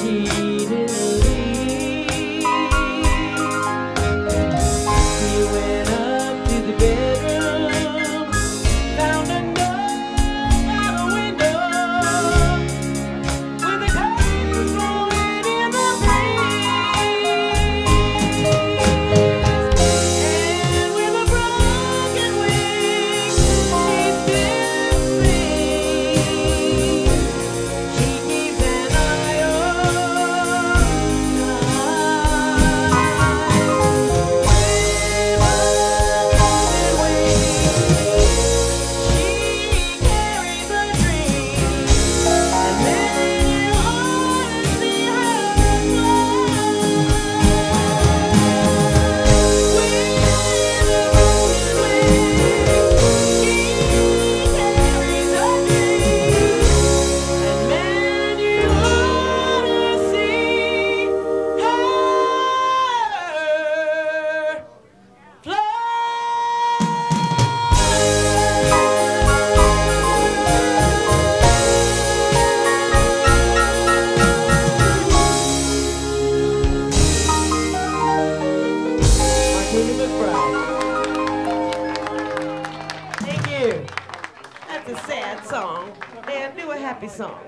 she happy song.